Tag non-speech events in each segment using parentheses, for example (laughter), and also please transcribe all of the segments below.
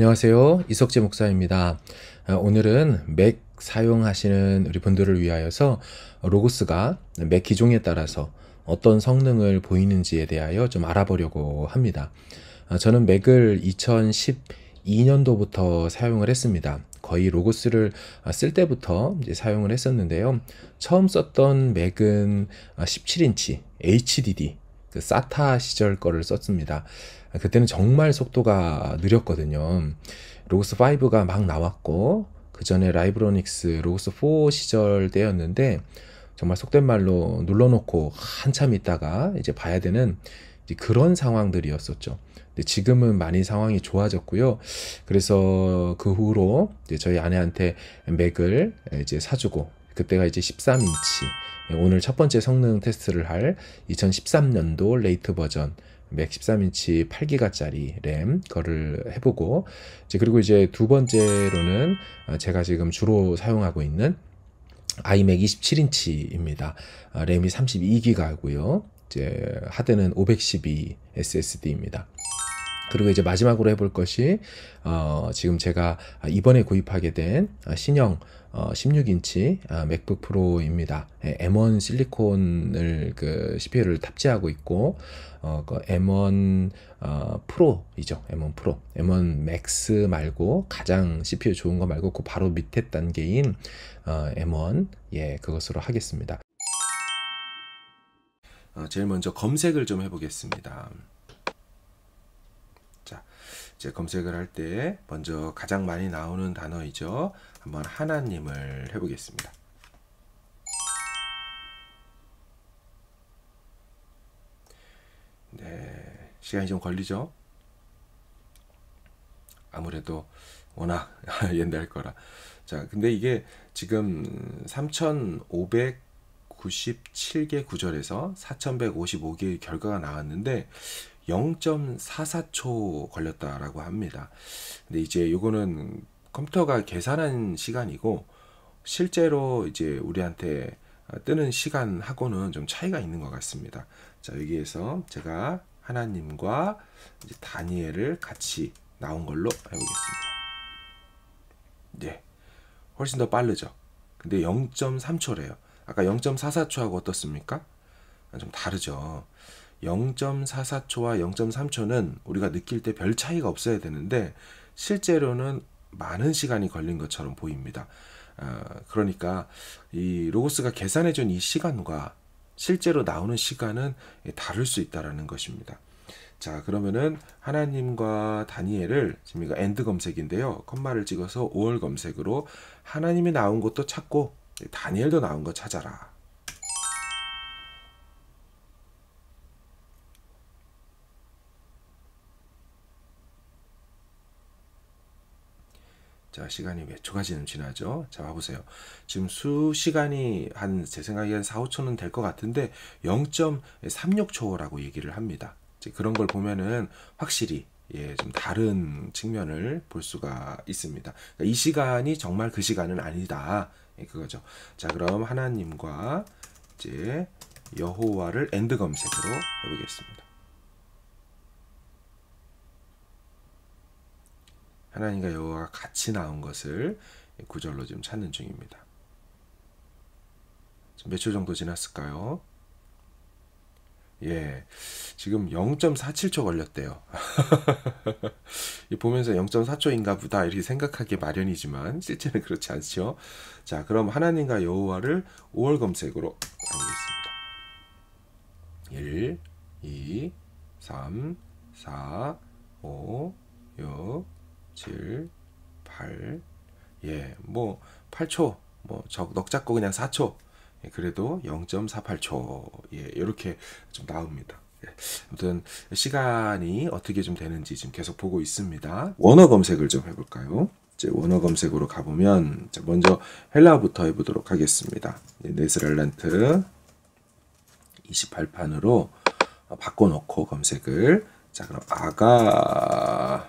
안녕하세요. 이석재 목사입니다. 어, 오늘은 맥 사용하시는 우리 분들을 위하여서 로고스가 맥 기종에 따라서 어떤 성능을 보이는지에 대하여 좀 알아보려고 합니다. 어, 저는 맥을 2012년도부터 사용을 했습니다. 거의 로고스를 쓸 때부터 사용을 했었는데요. 처음 썼던 맥은 17인치 HDD 그 SATA 시절 거를 썼습니다. 그때는 정말 속도가 느렸거든요. 로고스 5가 막 나왔고 그 전에 Libronix 로고스 4 시절 때였는데 정말 속된 말로 눌러놓고 한참 있다가 이제 봐야 되는 이제 그런 상황들이었었죠. 근데 지금은 많이 상황이 좋아졌고요. 그래서 그 후로 이제 저희 아내한테 맥을 이제 사주고 그때가 이제 13인치 오늘 첫 번째 성능 테스트를 할 2013년도 late 버전 맥 13인치 8기가짜리 램 거를 해보고 이제 그리고 이제 두 번째로는 어, 제가 지금 주로 사용하고 있는 아이맥 27인치입니다. 어, 램이 32기가고요. 이제 하드는 512 SSD입니다. 그리고 이제 마지막으로 해볼 것이 어, 지금 제가 이번에 구입하게 된 신형 어, 16인치 아, 맥북 프로입니다. 예, M1 실리콘을 그 CPU를 탑재하고 있고 어, 그 M1 어, 프로이죠. M1 프로, M1 맥스 말고 가장 CPU 좋은 거 말고 그 바로 밑에 단계인 어, M1 예 그것으로 하겠습니다. 어, 제일 먼저 검색을 좀 해보겠습니다. 자, 이제 검색을 할 때 먼저 가장 많이 나오는 단어이죠. 한번 하나님을 해보겠습니다. 네, 시간이 좀 걸리죠? 아무래도 워낙 (laughs) 옛날 거라. 자, 근데 이게 지금 3,597개 구절에서 4,155개의 결과가 나왔는데 0.44초 걸렸다라고 합니다. 근데 이제 요거는 컴퓨터가 계산한 시간이고 실제로 이제 우리한테 뜨는 시간하고는 좀 차이가 있는 것 같습니다. 자, 여기에서 제가 하나님과 다니엘을 같이 나온 걸로 해보겠습니다. 네. 훨씬 더 빠르죠. 근데 0.3초래요. 아까 0.44초하고 어떻습니까? 좀 다르죠. 0.44초와 0.3초는 우리가 느낄 때 별 차이가 없어야 되는데 실제로는 많은 시간이 걸린 것처럼 보입니다. 어, 그러니까 이 로고스가 계산해 준 이 시간과 실제로 나오는 시간은 다를 수 있다라는 것입니다. 자 그러면은 하나님과 다니엘을 지금 이거 AND 검색인데요. 컴마를 찍어서 OR 검색으로 하나님이 나온 것도 찾고 다니엘도 나온 거 찾아라. 자, 시간이 몇 초가 지금 지나죠? 자, 봐보세요. 지금 수 시간이 한, 제 생각에 한 4, 5초는 될 것 같은데, 0.36초라고 얘기를 합니다. 그런 걸 보면은 확실히, 예, 좀 다른 측면을 볼 수가 있습니다. 그러니까 이 시간이 정말 그 시간은 아니다. 예, 그거죠. 자, 그럼 하나님과 이제 여호와를 AND 검색으로 해보겠습니다. 하나님과 여호와가 같이 나온 것을 구절로 지금 찾는 중입니다. 몇 초 정도 지났을까요? 예, 지금 0.47초 걸렸대요. (laughs) 보면서 0.4초인가 보다 이렇게 생각하기 마련이지만 실제는 그렇지 않죠. 자, 그럼 하나님과 여호와를 5월 검색으로 하겠습니다. 1, 2, 3, 4, 5, 6, 7, 8, 예, 뭐 8초, 뭐넉 잡고 그냥 4초, 예, 그래도 0.48초, 예, 이렇게 좀 나옵니다. 예, 아무튼 시간이 어떻게 좀 되는지 지금 계속 보고 있습니다. 원어 검색을 좀 해볼까요? 이제 원어 검색으로 가보면 먼저 헬라부터 해보도록 하겠습니다. 네스랄란트 28판으로 바꿔놓고 검색을 자 그럼 아가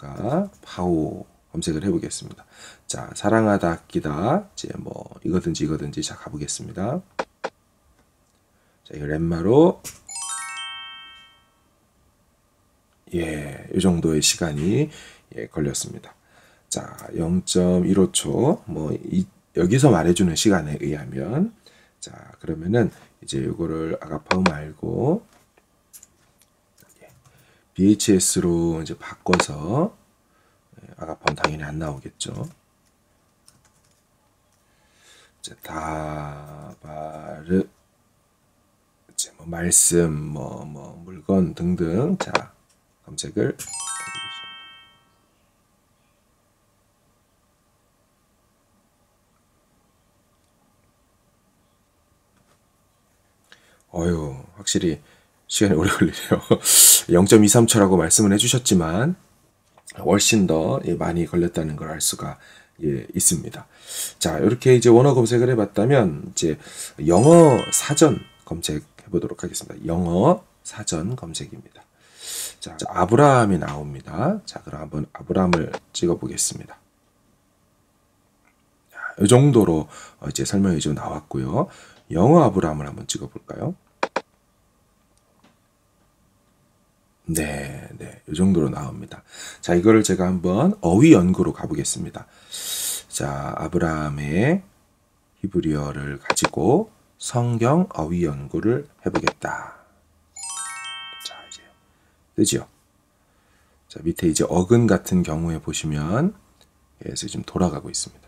아까 파오 검색을 해보겠습니다. 자, 사랑하다, 아끼다, 이제 뭐 이거든지 이거든지 자 가보겠습니다. 자, 이 렘마로 예, 이 정도의 시간이 예, 걸렸습니다. 자, 0.15초. 뭐 이, 여기서 말해주는 시간에 의하면 자, 그러면은 이제 이거를 아가파우 말고 VHS로 이제 바꿔서 예, 아가파우 당연히 안 나오겠죠. 이제 다바르 이제 뭐 말씀 뭐뭐 뭐 물건 등등 자 검색을 어유 확실히 시간이 오래 걸리네요. (laughs) 0.23초라고 말씀을 해주셨지만 훨씬 더 많이 걸렸다는 걸 알 수가 예, 있습니다. 자, 이렇게 이제 원어 검색을 해봤다면 이제 영어 사전 검색해 보도록 하겠습니다. 영어 사전 검색입니다. 자, 아브라함이 나옵니다. 자, 그럼 한번 아브라함을 찍어 보겠습니다. 이 정도로 이제 설명이 좀 나왔고요. 영어 아브라함을 한번 찍어 볼까요? 네, 네. 이 정도로 나옵니다. 자, 이거를 제가 한번 어휘 연구로 가보겠습니다. 자, 아브라함의 히브리어를 가지고 성경 어휘 연구를 해보겠다. 자, 이제 뜨지요. 자, 밑에 이제 어근 같은 경우에 보시면 그래서 지금 돌아가고 있습니다.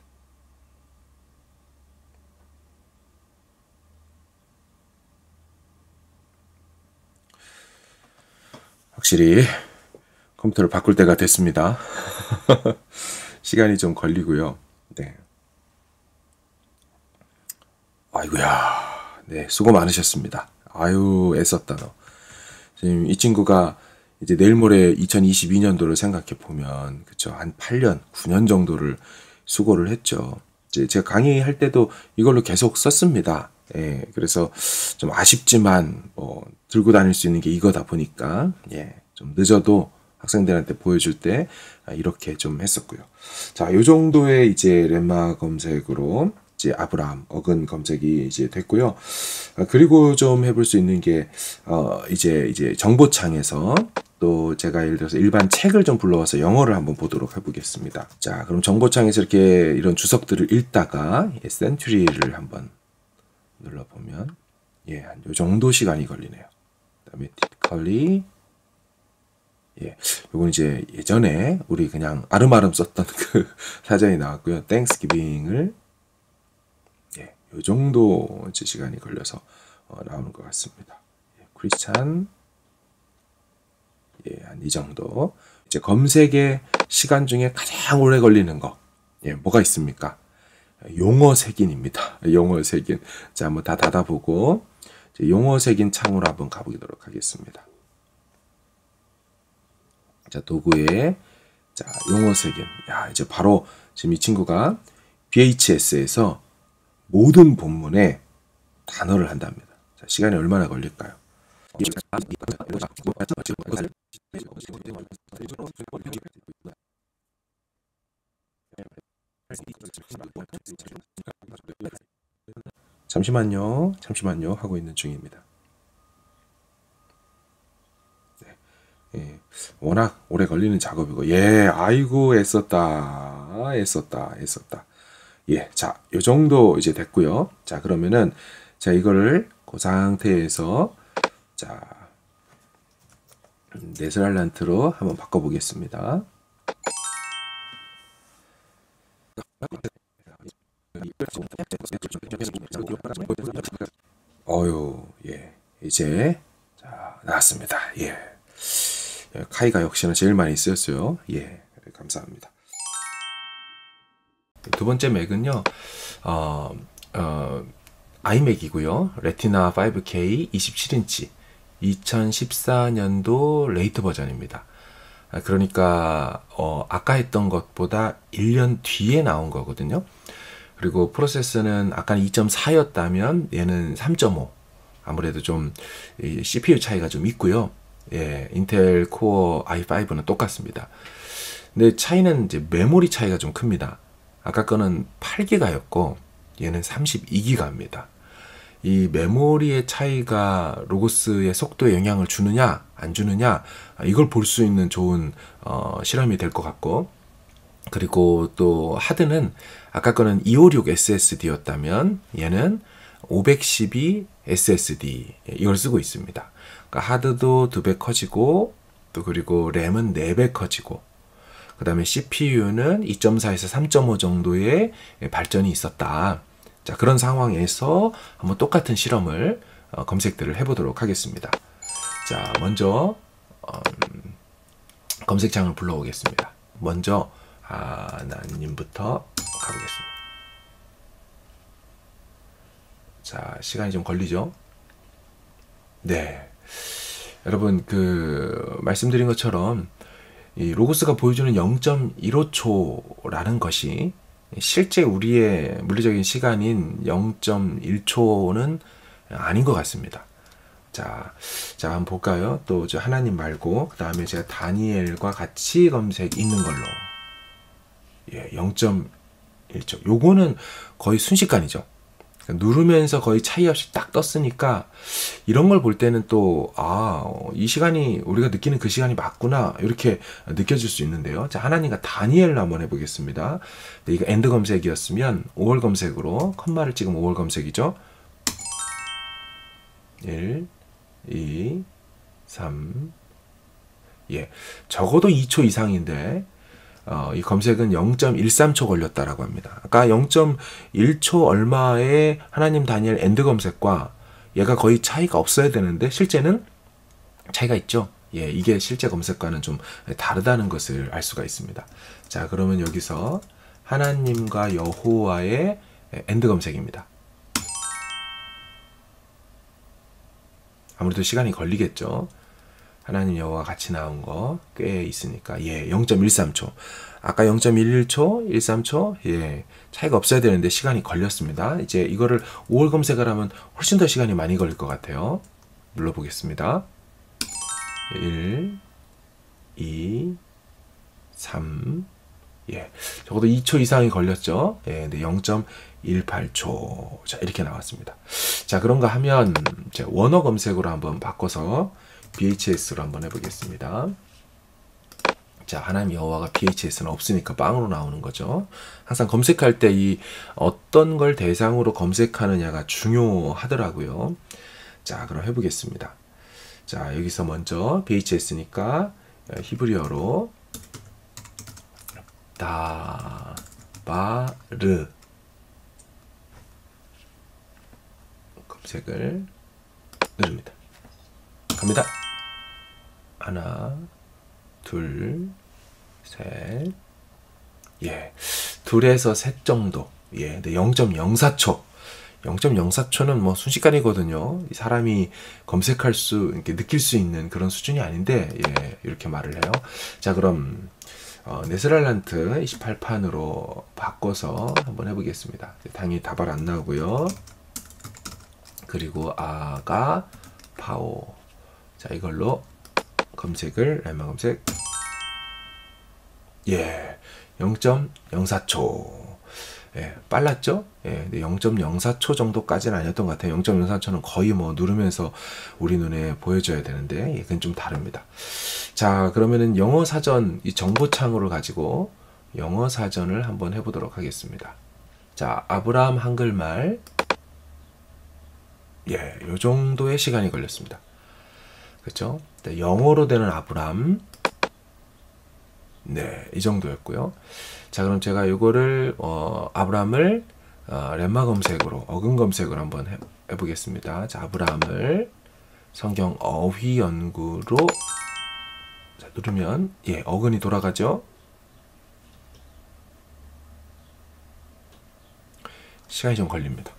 확실히 컴퓨터를 바꿀 때가 됐습니다. (laughs) 시간이 좀 걸리고요. 네. 아이고야. 네, 수고 많으셨습니다. 아유, 애썼다, 너. 지금 이 친구가 이제 내일 모레 2022년도를 생각해 보면, 그쵸. 한 8년, 9년 정도를 수고를 했죠. 이제 제가 강의할 때도 이걸로 계속 썼습니다. 예, 그래서 좀 아쉽지만, 뭐, 들고 다닐 수 있는 게 이거다 보니까, 예, 좀 늦어도 학생들한테 보여줄 때 이렇게 좀 했었고요. 자, 요 정도의 이제 렘마 검색으로 이제 아브라함 어근 검색이 이제 됐고요. 그리고 좀 해볼 수 있는 게, 어, 이제, 이제 정보창에서 또 제가 예를 들어서 일반 책을 좀 불러와서 영어를 한번 보도록 해보겠습니다. 자, 그럼 정보창에서 이렇게 이런 주석들을 읽다가 센츄리를 한번 눌러보면 예, 한 요 정도 시간이 걸리네요. 그다음에 티컬리 예, 요건 이제 예전에 우리 그냥 아름아름 썼던 (laughs) 그 사전이 나왔고요. 땡스기빙을 예, 요 정도 이제 시간이 걸려서 어, 나오는 것 같습니다. 예, 크리스찬 예, 한 이 정도. 이제 검색의 시간 중에 가장 오래 걸리는 거 예, 뭐가 있습니까? 용어 색인입니다. (laughs) 용어 색인. 자, 한번 다 닫아보고 용어 색인 창으로 한번 가보도록 하겠습니다. 자, 도구에 자, 용어 색인. 야, 이제 바로 지금 이 친구가 VHS에서 모든 본문에 단어를 한답니다. 자, 시간이 얼마나 걸릴까요? 잠시만요. 잠시만요. 하고 있는 중입니다. 네. 예, 워낙 오래 걸리는 작업이고, 예, 아이고, 애썼다. 애썼다. 애썼다. 예, 자, 요 정도 이제 됐고요. 자, 그러면은, 자, 이거를 그 상태에서, 자, 네스랄란트로 한번 바꿔보겠습니다. 어유, 예. 이제, 자, 나왔습니다. 예. και가 역시나 제일 많이 쓰였어요. 예. 감사합니다. 두 번째 맥은요, 어, 어, 아이맥이고요. 레티나 5K 27인치 2014년도 late 버전입니다. 아, 그러니까 어, 아까 했던 것보다 1년 뒤에 나온 거거든요. 그리고 프로세스는 아까 2.4였다면 얘는 3.5. 아무래도 좀 CPU 차이가 좀 있고요. 예, 인텔 코어 i5는 똑같습니다. 근데 차이는 이제 메모리 차이가 좀 큽니다. 아까 거는 8기가였고 얘는 32기가입니다. 이 메모리의 차이가 로고스의 속도에 영향을 주느냐 안 주느냐 아, 이걸 볼 수 있는 좋은 어, 실험이 될 것 같고 그리고 또 하드는 아까 거는 256 SSD였다면 얘는 512 SSD 이걸 쓰고 있습니다. 그러니까 하드도 두 배 커지고 또 그리고 램은 네 배 커지고 그 다음에 CPU는 2.4에서 3.5 정도의 발전이 있었다. 자, 그런 상황에서 한번 똑같은 실험을 어, 검색들을 해보도록 하겠습니다. 자, 먼저 음, 검색창을 불러오겠습니다. 먼저 하나님부터 가보겠습니다. 자, 시간이 좀 걸리죠? 네. 여러분, 그, 말씀드린 것처럼, 이 로고스가 보여주는 0.15초라는 것이 실제 우리의 물리적인 시간인 0.1초는 아닌 것 같습니다. 자, 자, 한번 볼까요? 또, 저 하나님 말고, 그 다음에 제가 다니엘과 같이 검색 있는 걸로. 예, 0.1초. 요거는 거의 순식간이죠. 그러니까 누르면서 거의 차이 없이 딱 떴으니까 이런 걸 볼 때는 또, 아, 이 시간이 우리가 느끼는 그 시간이 맞구나. 이렇게 느껴질 수 있는데요. 자, 하나님과 다니엘로 한번 해 보겠습니다. 네, 이거 AND 검색이었으면 OR 검색으로, 컴마를 찍으면 OR 검색이죠. 1, 2, 3, 예. 적어도 2초 이상인데, 어, 이 검색은 0.13초 걸렸다라고 합니다. 아까 0.1초 얼마의 하나님 다니엘 AND 검색과 얘가 거의 차이가 없어야 되는데 실제는 차이가 있죠. 예, 이게 실제 검색과는 좀 다르다는 것을 알 수가 있습니다. 자, 그러면 여기서 하나님과 여호와의 AND 검색입니다. 아무래도 시간이 걸리겠죠. 하나님 여호와 같이 나온 거 꽤 있으니까. 예 0.13초. 아까 0.11초 13초? 예 차이가 없어야 되는데 시간이 걸렸습니다. 이제 이거를 OR 검색을 하면 훨씬 더 시간이 많이 걸릴 것 같아요. 눌러보겠습니다. 1 2 3 예, 적어도 2초 이상이 걸렸죠. 예, 근데 0.18초. 자, 이렇게 나왔습니다. 자, 그런가 하면, 제 원어 검색으로 한번 바꿔서 BHS로 한번 해보겠습니다. 자, 하나님 여호와가 BHS는 없으니까 빵으로 나오는 거죠. 항상 검색할 때 이 어떤 걸 대상으로 검색하느냐가 중요하더라고요. 자, 그럼 해보겠습니다. 자, 여기서 먼저 BHS니까 히브리어로 다바르 검색을 누릅니다. 갑니다. 하나, 둘, 셋, 예, 둘에서 셋 정도. 예, 근데 0.04초. 0.04초는 뭐 순식간이거든요. 사람이 검색할 수, 이렇게 느낄 수 있는 그런 수준이 아닌데, 예, 이렇게 말을 해요. 자, 그럼, 어, 네스랄란트 28판으로 바꿔서 한번 해보겠습니다. 당연히 답을 안 나오고요. 그리고 아가 파오. 자, 이걸로 검색을 램마 검색 예 0.04초 예, 빨랐죠? 예, 0.04초 정도까지는 아니었던 것 같아요. 0.04초는 거의 뭐 누르면서 우리 눈에 보여줘야 되는데, 예, 그건 좀 다릅니다. 자, 그러면은 영어 사전, 이 정보창으로 가지고 영어 사전을 한번 해보도록 하겠습니다. 자, 아브라함 한글말. 예, 요 정도의 시간이 걸렸습니다. 그렇죠? 네, 영어로 되는 아브람. 네, 이 정도였고요. 자, 그럼 제가 이거를 어, 아브람을 어, 렘마 검색으로 어근 검색을 한번 해, 해보겠습니다. 자, 아브람을 성경 어휘 연구로 자, 누르면 예, 어근이 돌아가죠. 시간이 좀 걸립니다.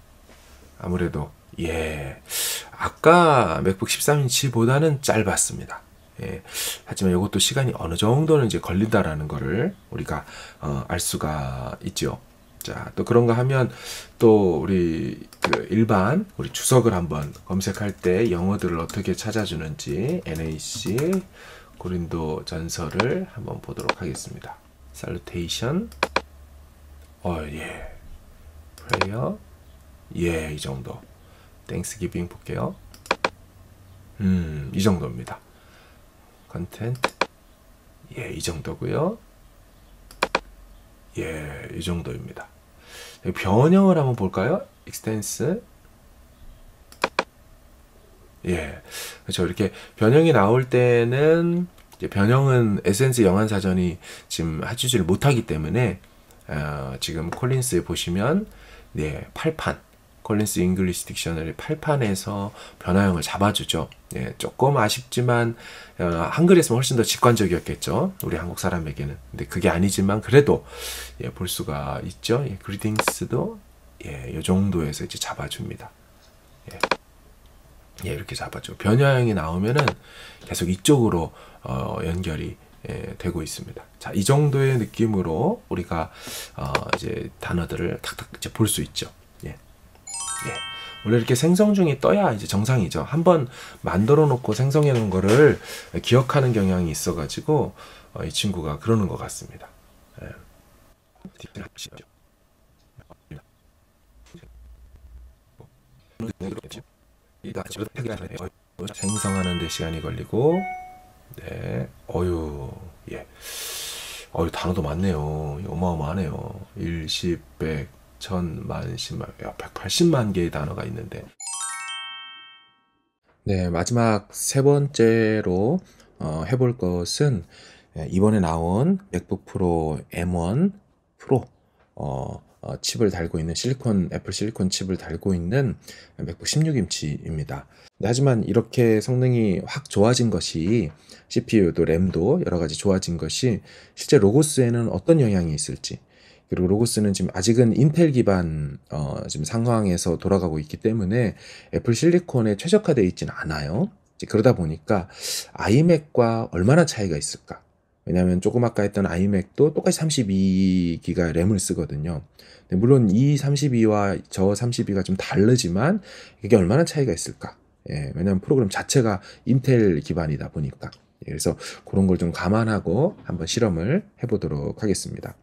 아무래도 예. 아까 맥북 13인치보다는 짧았습니다. 예. 하지만 이것도 시간이 어느 정도는 이제 걸린다라는 거를 우리가 어, 알 수가 있죠. 자, 또 그런가 하면 또 우리 그 일반 우리 주석을 한번 검색할 때 영어들을 어떻게 찾아주는지 NAC 고린도 전설을 한번 보도록 하겠습니다. 살루테이션 어, 예. 프레이어 예, 이 정도. Thanksgiving 볼게요. 음, 이 정도입니다. content 예, 이 정도고요. 예, 이 정도입니다. 변형을 한번 볼까요? extents 예, 그렇죠. 이렇게 변형이 나올 때는 변형은 에센스 영한 사전이 지금 해주지를 못하기 때문에 어, 지금 콜린스에 보시면 네, 8판 Collins English Dictionary 8판에서 변화형을 잡아주죠. 예, 조금 아쉽지만 어, 한글에서 훨씬 더 직관적이었겠죠. 우리 한국 사람에게는. 근데 그게 아니지만 그래도 예, 볼 수가 있죠. 예, greetings도 예, 이 정도에서 이제 잡아줍니다. 예. 예, 이렇게 잡아줘. 변화형이 나오면은 계속 이쪽으로 어, 연결이 예, 되고 있습니다. 자, 이 정도의 느낌으로 우리가 어, 이제 단어들을 탁탁 이제 볼 수 있죠. 예. 예. 원래 이렇게 생성 중이 떠야 이제 정상이죠. 한번 만들어 놓고 생성해 놓은 거를 기억하는 경향이 있어 가지고 어, 이 친구가 그러는 것 같습니다. 예. 생성하는 데 시간이 걸리고 네 어유 예 어유 단어도 많네요 어마어마하네요 1, 10, 100, 1000, 만, 10만 야 180만 개의 단어가 있는데 네 마지막 세 번째로 어, 해볼 것은 예, 이번에 나온 맥북 프로 M1 프로 어, 어, 칩을 달고 있는 실리콘 애플 실리콘 칩을 달고 있는 맥북 16인치입니다. 하지만 이렇게 성능이 확 좋아진 것이 CPU도 램도 여러 가지 좋아진 것이 실제 로고스에는 어떤 영향이 있을지 그리고 로고스는 지금 아직은 인텔 기반 어, 지금 상황에서 돌아가고 있기 때문에 애플 실리콘에 최적화되어 있지는 않아요. 그러다 보니까 아이맥과 얼마나 차이가 있을까? 왜냐하면 조금 아까 했던 아이맥도 똑같이 32기가 램을 쓰거든요. 물론 이 32와 저 32가 좀 다르지만 이게 얼마나 차이가 있을까? 예, 왜냐하면 프로그램 자체가 인텔 기반이다 보니까. 예, 그래서 그런 걸 좀 감안하고 한번 실험을 해보도록 하겠습니다.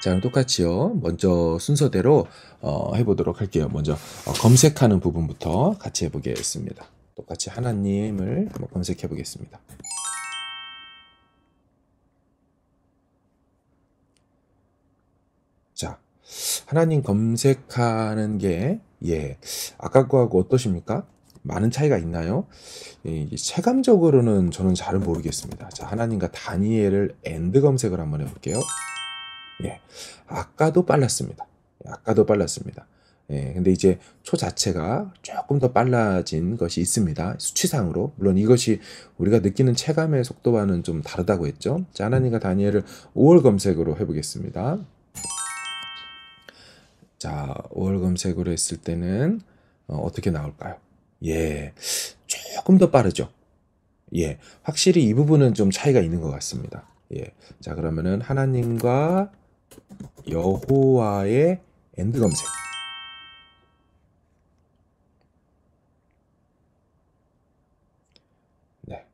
자, 똑같이요. 먼저 순서대로 어, 해보도록 할게요. 먼저 어, 검색하는 부분부터 같이 해보겠습니다. 똑같이 하나님을 한번 검색해 보겠습니다. 자, 하나님 검색하는 게, 예, 아까 거하고 어떠십니까? 많은 차이가 있나요? 예, 체감적으로는 저는 잘 모르겠습니다. 자, 하나님과 다니엘을 AND 검색을 한번 해볼게요. 예, 아까도 빨랐습니다. 예, 아까도 빨랐습니다. 예, 근데 이제 초 자체가 조금 더 빨라진 것이 있습니다. 수치상으로. 물론 이것이 우리가 느끼는 체감의 속도와는 좀 다르다고 했죠. 자, 하나님과 다니엘을 OR 검색으로 해보겠습니다. 자, 5월 검색으로 했을 때는 어, 떻게 나올까요? 예, 조금 더 빠르죠. 예, 확실히 이 부분은 좀 차이가 있는 것 같습니다. 예, 자 그러면은 하나님과 여호와의 AND 검색. 네,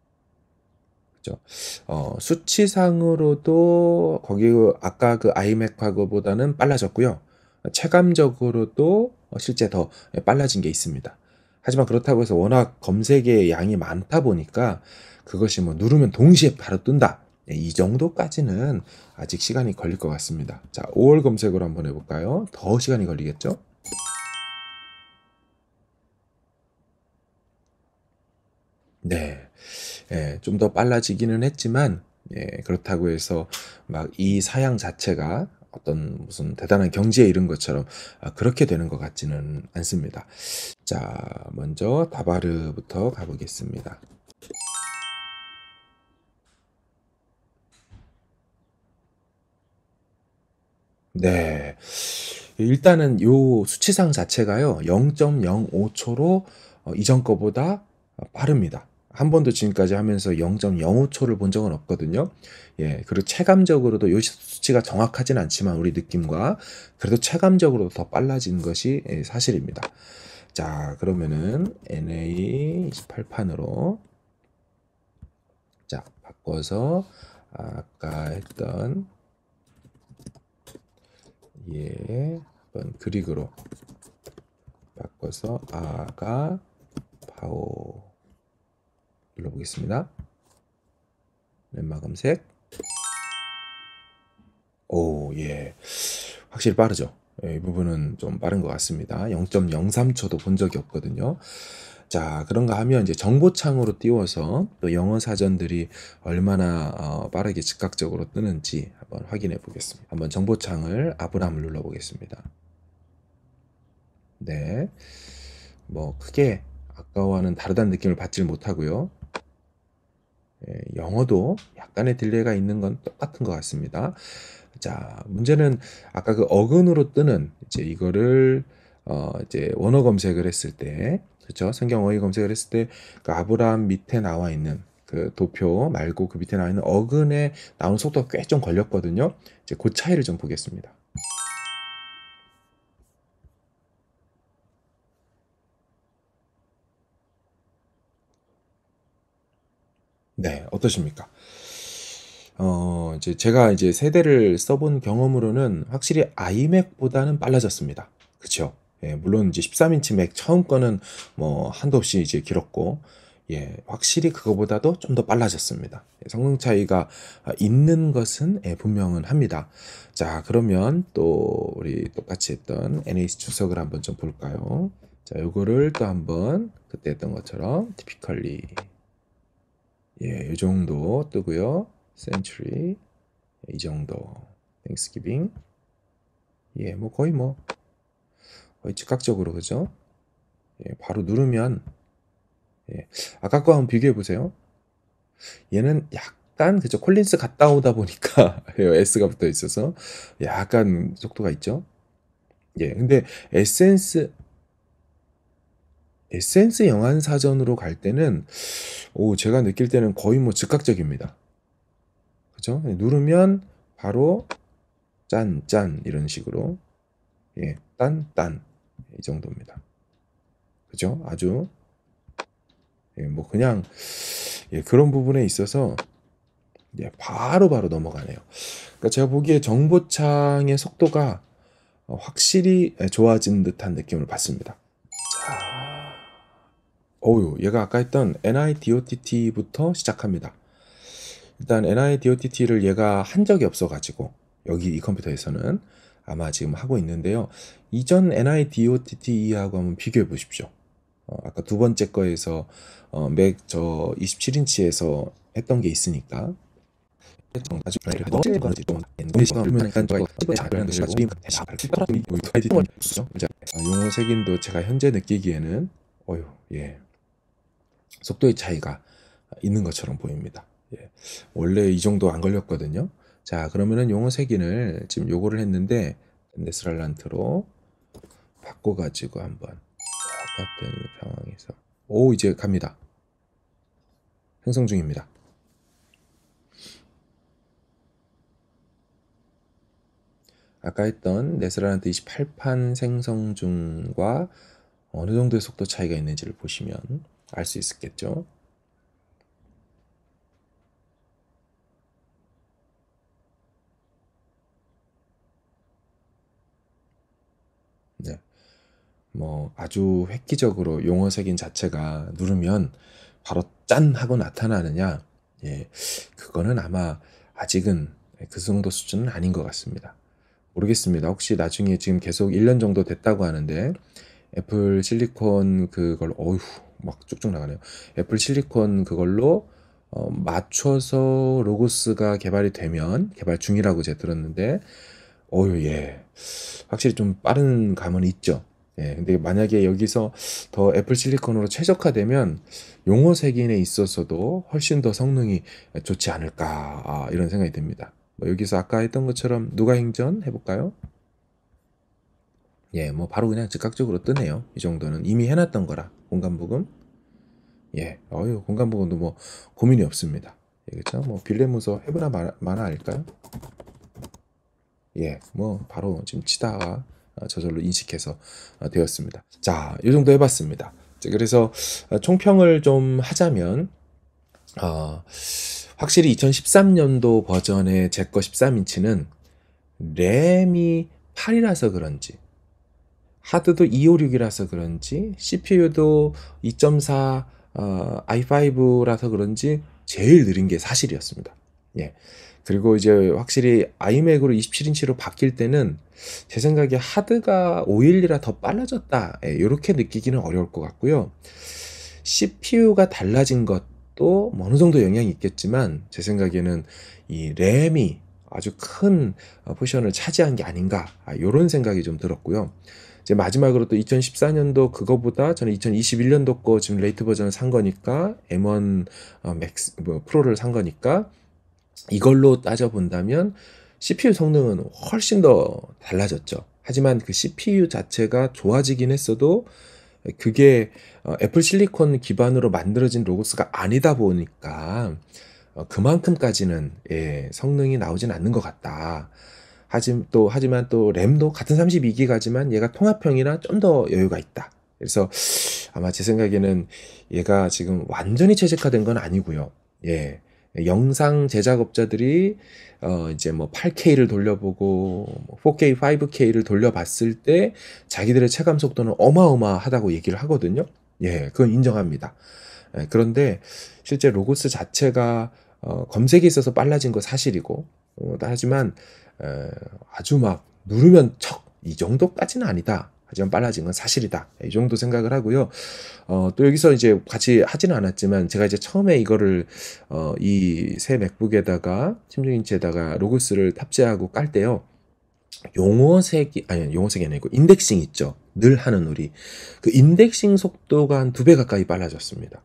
그죠. 어, 수치상으로도 거기 아까 그 아이맥하고보다는 빨라졌고요. 체감적으로도 실제 더 빨라진 게 있습니다. 하지만 그렇다고 해서 워낙 검색의 양이 많다 보니까 그것이 뭐 누르면 동시에 바로 뜬다. 네, 이 정도까지는 아직 시간이 걸릴 것 같습니다. 자, 5월 검색으로 한번 해볼까요? 더 시간이 걸리겠죠? 네. 예, 좀 더 빨라지기는 했지만, 예, 그렇다고 해서 막 이 사양 자체가 어떤 무슨 대단한 경지에 이른 것처럼 아, 그렇게 되는 것 같지는 않습니다. 자, 먼저 다바르부터 가보겠습니다. 네. 일단은 요 수치상 자체가요, 0.05초로 어, 이전 거보다 빠릅니다. 한 번도 지금까지 하면서 0.05초를 본 적은 없거든요. 예, 그리고 체감적으로도 요 수치가 정확하진 않지만 우리 느낌과 그래도 체감적으로 더 빨라진 것이 예, 사실입니다. 자, 그러면은 NA 28판으로 자, 바꿔서 아까 했던 예, 한번 그릭으로 바꿔서 아가 파오 눌러보겠습니다. 랜마 검색. 오, 예. 확실히 빠르죠. 예, 이 부분은 좀 빠른 것 같습니다. 0.03초도 본 적이 없거든요. 자, 그런가 하면 이제 정보창으로 띄워서 또 영어 사전들이 얼마나 어, 빠르게 즉각적으로 뜨는지 한번 확인해 보겠습니다. 한번 정보창을 아브람을 눌러 보겠습니다. 네. 뭐 크게 아까와는 다르다는 느낌을 받질 못하고요. 예, 영어도 약간의 delay가 있는 건 똑같은 것 같습니다. 자, 문제는 아까 그 어근으로 뜨는 이제 이거를 어 이제 원어 검색을 했을 때 그렇죠? 성경 어휘 검색을 했을 때 그 아브라함 밑에 나와 있는 그 도표 말고 그 밑에 나와 있는 어근에 나오는 속도가 꽤 좀 걸렸거든요. 이제 그 차이를 좀 보겠습니다. 네, 어떠십니까? 어, 이제 제가 이제 세대를 써본 경험으로는 확실히 아이맥보다는 빨라졌습니다. 그쵸? 예, 물론 이제 13인치 맥 처음 거는 뭐 한도 없이 이제 길었고, 예, 확실히 그거보다도 좀 더 빨라졌습니다. 예, 성능 차이가 있는 것은 예, 분명은 합니다. 자, 그러면 또 우리 똑같이 했던 NAC 주석을 한번 좀 볼까요? 자, 요거를 또 한번 그때 했던 것처럼 티피컬리 예, 이 정도 뜨고요. century 이 정도 Thanksgiving 예, 뭐 거의 뭐 즉각적으로 그죠? 예, 바로 누르면 예, 아까 거 한번 비교해 보세요. 얘는 약간 그죠 콜린스 갔다 오다 보니까 (laughs) S가 붙어 있어서 약간 속도가 있죠. 예, 근데 에센스 에센스 영안 사전으로 갈 때는 오 제가 느낄 때는 거의 뭐 즉각적입니다. 그죠? 누르면 바로 짠, 짠 이런 식으로 예, 딴, 딴 이 정도입니다. 그죠? 아주 예, 뭐 그냥 예, 그런 부분에 있어서 예, 바로 바로 넘어가네요. 그러니까 제가 보기에 정보창의 속도가 확실히 좋아진 듯한 느낌을 받습니다. 자, 어유, 얘가 아까 했던 NIDOTT부터 시작합니다. 일단 NIDOTT를 얘가 한 적이 없어가지고 여기 이 컴퓨터에서는 아마 지금 하고 있는데요. 이전 NIDOTT하고 한번 비교해 보십시오. 어, 아까 두 번째 거에서 어, 맥저 27인치에서 했던 게 있으니까 용어 색인도 제가 현재 느끼기에는 어휴 예 속도의 차이가 있는 것처럼 보입니다. 예. 원래 이 정도 안 걸렸거든요. 자, 그러면은 용어 색인을 지금 요거를 했는데 네스랄란트로 바꿔가지고 한번 같은 상황에서 오 이제 갑니다. 생성 중입니다. 아까 했던 네스랄란트 28판 생성 중과 어느 정도의 속도 차이가 있는지를 보시면 알 수 있겠죠. 뭐 아주 획기적으로 용어 색인 자체가 누르면 바로 짠 하고 나타나느냐? 예 그거는 아마 아직은 그 정도 수준은 아닌 것 같습니다. 모르겠습니다. 혹시 나중에 지금 계속 1년 정도 됐다고 하는데 애플 실리콘 그걸 어휴 막 쭉쭉 나가네요. 애플 실리콘 그걸로 어, 맞춰서 로고스가 개발이 되면 개발 중이라고 제가 들었는데 어휴 예. 확실히 좀 빠른 감은 있죠 예, 근데 만약에 여기서 더 애플 실리콘으로 최적화되면 용어 색인에 있어서도 훨씬 더 성능이 좋지 않을까 아, 이런 생각이 듭니다. 뭐 여기서 아까 했던 것처럼 누가 행전 해볼까요? 예, 뭐 바로 그냥 즉각적으로 뜨네요. 이 정도는 이미 해놨던 거라 공간 부금. 예, 어유 공간 부금도 뭐 고민이 없습니다. 예, 그렇죠? 뭐 빌레무서 해보나 마나 할까요? 예, 뭐 바로 지금 치다가 어, 저절로 인식해서 어, 되었습니다. 자, 이 정도 해봤습니다. 그래서 어, 총평을 좀 하자면 어, 확실히 2013년도 버전의 제거 13인치는 램이 8이라서 그런지 하드도 256이라서 그런지 CPU도 2.4 어, i5라서 그런지 제일 느린 게 사실이었습니다. 예. 그리고 이제 확실히 아이맥으로 27인치로 바뀔 때는 제 생각에 하드가 512라 더 빨라졌다. 예, 이렇게 느끼기는 어려울 것 같고요. CPU가 달라진 것도 뭐 어느 정도 영향이 있겠지만 제 생각에는 이 램이 아주 큰 어, 포션을 차지한 게 아닌가 이런 아, 생각이 좀 들었고요. 이제 마지막으로 또 2014년도 그거보다 저는 2021년도 거 지금 late 버전을 산 거니까 M1 어, Max 뭐 Pro를 산 거니까 이걸로 따져 본다면 CPU 성능은 훨씬 더 달라졌죠. 하지만 그 CPU 자체가 좋아지긴 했어도 그게 어, 애플 실리콘 기반으로 만들어진 로고스가 아니다 보니까 어, 그만큼까지는 예, 성능이 나오진 않는 것 같다. 하지, 또, 하지만 또 램도 같은 32기가지만 얘가 통합형이라 좀 더 여유가 있다. 그래서 아마 제 생각에는 얘가 지금 완전히 최적화된 건 아니고요. 예. 영상 제작업자들이 어 이제 뭐 8K를 돌려보고 4K, 뭐 5K를 돌려봤을 때 자기들의 체감 속도는 어마어마하다고 얘기를 하거든요. 예, 그건 인정합니다. 예, 그런데 실제 로고스 자체가 어 검색에 있어서 빨라진 거 사실이고 어, 하지만 에, 아주 막 누르면 척 이 정도까지는 아니다. 하지만 빨라진 건 사실이다. 이 정도 생각을 하고요. 어, 또 여기서 이제 같이 하지는 않았지만 제가 이제 처음에 이거를 어, 이 새 맥북에다가 16인치에다가 로그스를 탑재하고 깔 때요. 용어색이 아니 용어색이 아니고 인덱싱 있죠. 늘 하는 우리 그 인덱싱 속도가 한 두 배 가까이 빨라졌습니다.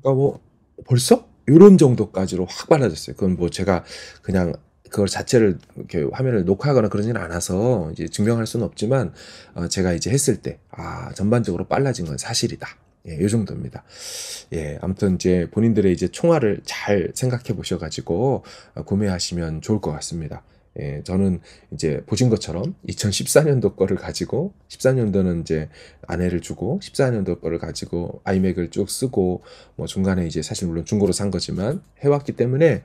그러니까 뭐 벌써 이런 정도까지로 확 빨라졌어요. 그건 뭐 제가 그냥 그걸 자체를 이렇게 화면을 녹화하거나 그러지는 않아서 이제 증명할 수는 없지만 어 제가 이제 했을 때 아 전반적으로 빨라진 건 사실이다. 예, 요 정도입니다. 예, 아무튼 이제 본인들의 이제 총알을 잘 생각해 보셔가지고 어, 구매하시면 좋을 것 같습니다. 예, 저는 이제 보신 것처럼 2014년도 거를 가지고 14년도는 이제 아내를 주고 14년도 거를 가지고 아이맥을 쭉 쓰고 뭐 중간에 이제 사실 물론 중고로 산 거지만 해왔기 때문에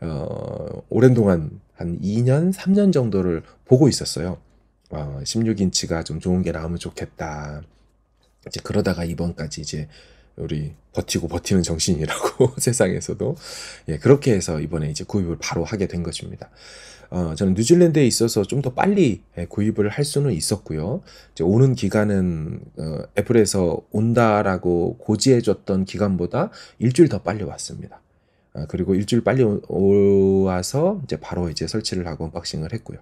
어, 오랜 동안 한 2년, 3년 정도를 보고 있었어요. 어, 16인치가 좀 좋은 게 나오면 좋겠다. 이제 그러다가 이번까지 이제 우리 버티고 버티는 정신이라고 (laughs) 세상에서도 예 그렇게 해서 이번에 이제 구입을 바로 하게 된 것입니다. 어, 저는 뉴질랜드에 있어서 좀 더 빨리 예, 구입을 할 수는 있었고요. 오는 기간은 어, 애플에서 온다라고 고지해줬던 기간보다 일주일 더 빨리 왔습니다. 어, 그리고 일주일 빨리 오, 와서 이제 바로 이제 설치를 하고 unboxing을 했고요.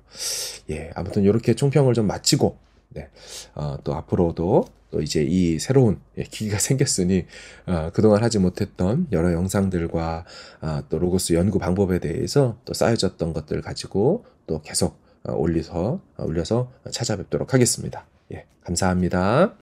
예, 아무튼 이렇게 총평을 좀 마치고 네, 어, 또 앞으로도 또 이제 이 새로운 예, 기기가 생겼으니 어, 그동안 하지 못했던 여러 영상들과 어, 또 로고스 연구 방법에 대해서 또 쌓여졌던 것들 가지고 또 계속 어, 올려서 어, 올려서 찾아뵙도록 하겠습니다. 예, 감사합니다.